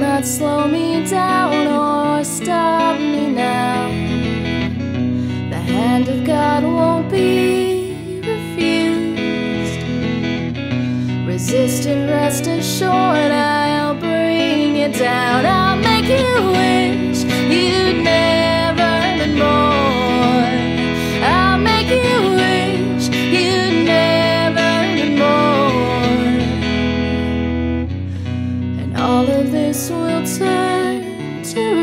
can't slow me down or stop me now. The hand of God won't be refused. Resist and rest assured, I'll bring you down. I'll make you all of this will turn to